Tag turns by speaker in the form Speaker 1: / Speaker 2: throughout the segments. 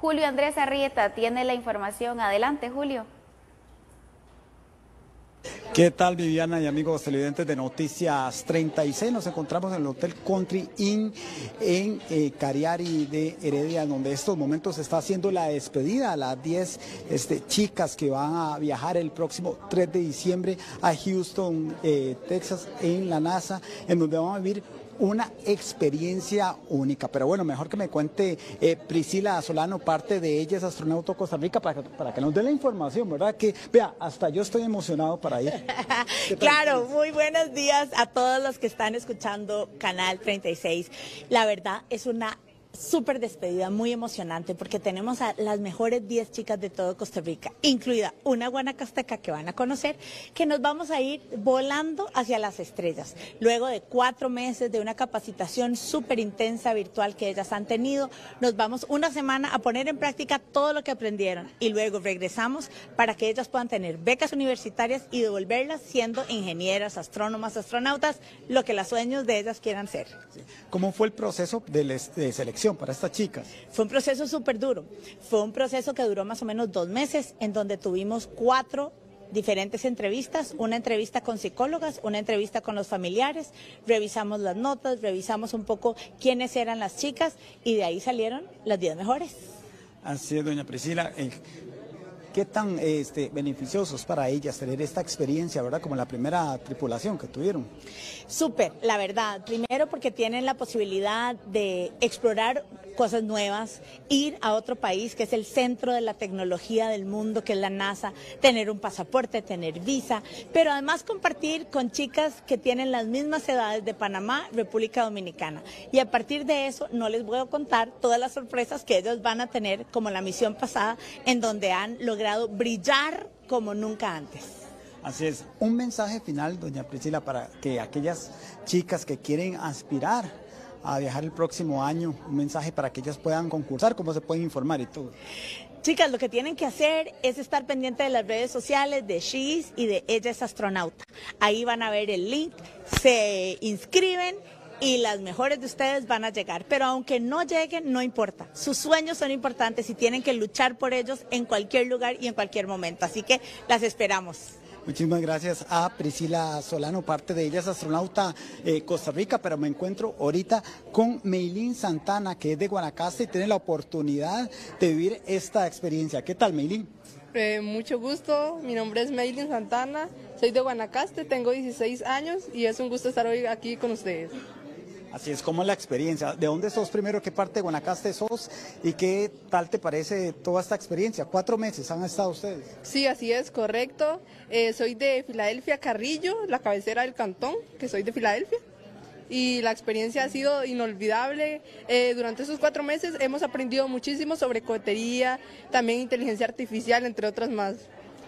Speaker 1: Julio Andrés Arrieta tiene la información. Adelante, Julio.
Speaker 2: ¿Qué tal Viviana y amigos televidentes de Noticias 36? Nos encontramos en el Hotel Country Inn en eh, Cariari de Heredia, donde en estos momentos se está haciendo la despedida a las 10 este, chicas que van a viajar el próximo 3 de diciembre a Houston, eh, Texas, en la NASA, en donde van a vivir una experiencia única. Pero bueno, mejor que me cuente eh, Priscila Solano, parte de ella es astronauta Costa Rica, para que, para que nos dé la información, ¿verdad? Que vea, hasta yo estoy emocionado para ir.
Speaker 3: claro, muy buenos días a todos los que están escuchando Canal 36. La verdad es una súper despedida, muy emocionante, porque tenemos a las mejores 10 chicas de todo Costa Rica, incluida una guanacasteca que van a conocer, que nos vamos a ir volando hacia las estrellas. Luego de cuatro meses de una capacitación súper intensa virtual que ellas han tenido, nos vamos una semana a poner en práctica todo lo que aprendieron y luego regresamos para que ellas puedan tener becas universitarias y devolverlas siendo ingenieras, astrónomas, astronautas, lo que los sueños de ellas quieran ser.
Speaker 2: ¿Cómo fue el proceso de selección? Para estas chicas?
Speaker 3: Fue un proceso súper duro. Fue un proceso que duró más o menos dos meses, en donde tuvimos cuatro diferentes entrevistas, una entrevista con psicólogas, una entrevista con los familiares, revisamos las notas, revisamos un poco quiénes eran las chicas y de ahí salieron las 10 mejores.
Speaker 2: Así es, doña Priscila. ¿Qué tan este, beneficiosos para ellas tener esta experiencia, verdad, como la primera tripulación que tuvieron?
Speaker 3: Súper, la verdad. Primero porque tienen la posibilidad de explorar cosas nuevas, ir a otro país que es el centro de la tecnología del mundo, que es la NASA, tener un pasaporte, tener visa, pero además compartir con chicas que tienen las mismas edades de Panamá, República Dominicana. Y a partir de eso no les a contar todas las sorpresas que ellos van a tener, como la misión pasada, en donde han logrado brillar como nunca antes.
Speaker 2: Así es. Un mensaje final, doña Priscila, para que aquellas chicas que quieren aspirar a viajar el próximo año, un mensaje para que ellas puedan concursar, cómo se pueden informar y todo.
Speaker 3: Chicas, lo que tienen que hacer es estar pendiente de las redes sociales de She's y de Ella es Astronauta. Ahí van a ver el link, se inscriben y las mejores de ustedes van a llegar. Pero aunque no lleguen, no importa. Sus sueños son importantes y tienen que luchar por ellos en cualquier lugar y en cualquier momento. Así que las esperamos.
Speaker 2: Muchísimas gracias a Priscila Solano, parte de ella es astronauta eh, Costa Rica, pero me encuentro ahorita con Meilín Santana, que es de Guanacaste y tiene la oportunidad de vivir esta experiencia. ¿Qué tal, Meilín?
Speaker 4: Eh, mucho gusto, mi nombre es Meilín Santana, soy de Guanacaste, tengo 16 años y es un gusto estar hoy aquí con ustedes.
Speaker 2: Así es como la experiencia. ¿De dónde sos primero? ¿Qué parte de Guanacaste sos? ¿Y qué tal te parece toda esta experiencia? Cuatro meses han estado ustedes.
Speaker 4: Sí, así es, correcto. Eh, soy de Filadelfia Carrillo, la cabecera del cantón, que soy de Filadelfia. Y la experiencia ha sido inolvidable. Eh, durante esos cuatro meses hemos aprendido muchísimo sobre cohetería, también inteligencia artificial, entre otras más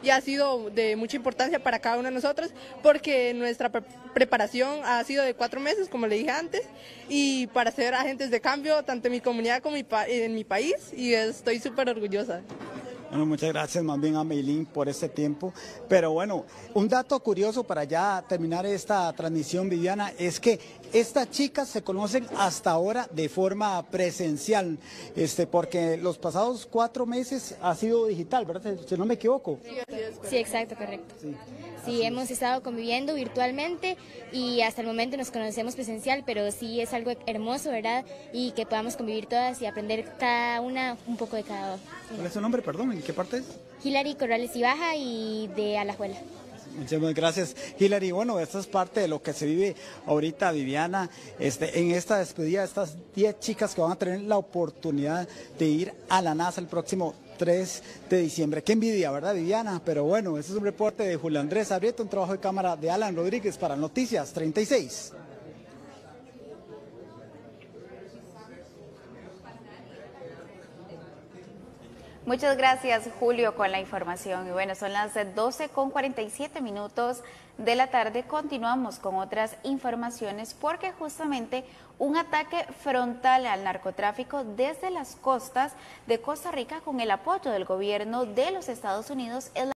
Speaker 4: y ha sido de mucha importancia para cada uno de nosotros porque nuestra preparación ha sido de cuatro meses, como le dije antes, y para ser agentes de cambio tanto en mi comunidad como en mi país y estoy súper orgullosa.
Speaker 2: Bueno, muchas gracias más bien a Meilín por este tiempo. Pero bueno, un dato curioso para ya terminar esta transmisión, Viviana, es que estas chicas se conocen hasta ahora de forma presencial, este, porque los pasados cuatro meses ha sido digital, ¿verdad? Si no me equivoco.
Speaker 5: Sí, exacto, correcto. Sí. hemos estado conviviendo virtualmente y hasta el momento nos conocemos presencial, pero sí es algo hermoso, ¿verdad? Y que podamos convivir todas y aprender cada una un poco de cada.
Speaker 2: ¿Cuál es su nombre, perdón? ¿En qué parte es?
Speaker 5: Hilary Corrales y Baja y de Alajuela.
Speaker 2: Muchísimas gracias, Hilary. Bueno, esto es parte de lo que se vive ahorita, Viviana, este, en esta despedida, estas 10 chicas que van a tener la oportunidad de ir a la NASA el próximo 3 de diciembre. Qué envidia, ¿verdad, Viviana? Pero bueno, este es un reporte de Julio Andrés Abrieto, un trabajo de cámara de Alan Rodríguez para Noticias 36.
Speaker 1: Muchas gracias, Julio, con la información. Y bueno, son las 12 con 47 minutos de la tarde. Continuamos con otras informaciones porque justamente un ataque frontal al narcotráfico desde las costas de Costa Rica con el apoyo del gobierno de los Estados Unidos es